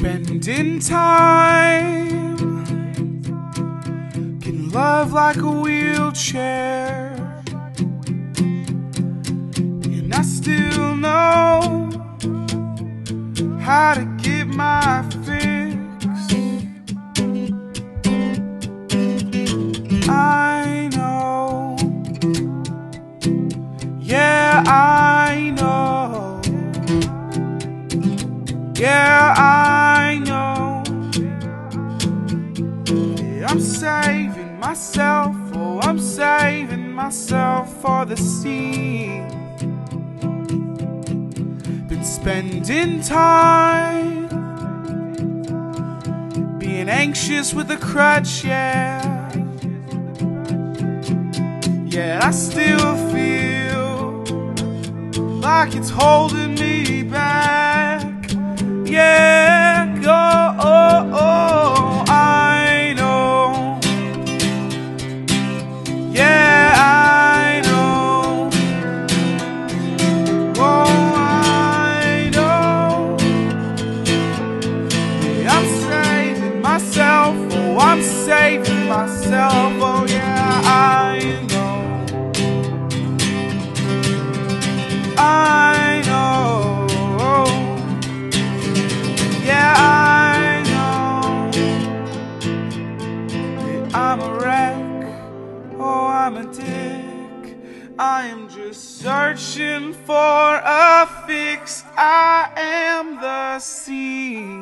spending time. Can love like a wheelchair. Saving myself. Oh, I'm saving myself for the sea. Been spending time being anxious with a crutch, yeah. Yet I still feel like it's holding saving myself. Oh, yeah, I know. I know. Yeah, I know. I'm a wreck. Oh, I'm a dick. I am just searching for a fix. I am the scene.